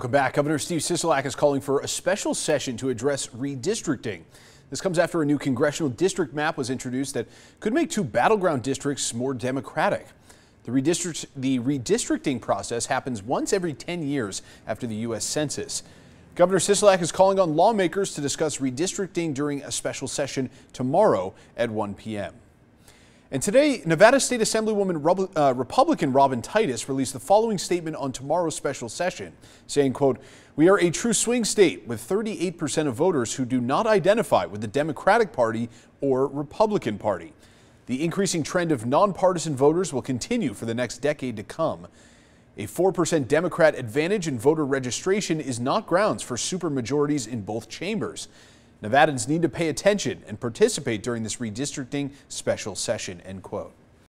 Welcome back. Governor Steve Sisolak is calling for a special session to address redistricting. This comes after a new congressional district map was introduced that could make two battleground districts more democratic. The, redistrict, the redistricting process happens once every 10 years after the U.S. Census. Governor Sisolak is calling on lawmakers to discuss redistricting during a special session tomorrow at 1 p.m. And today, Nevada State Assemblywoman uh, Republican Robin Titus released the following statement on tomorrow's special session, saying, quote, we are a true swing state with 38% of voters who do not identify with the Democratic Party or Republican Party. The increasing trend of nonpartisan voters will continue for the next decade to come. A 4% Democrat advantage in voter registration is not grounds for supermajorities in both chambers. Nevadans need to pay attention and participate during this redistricting special session, end quote.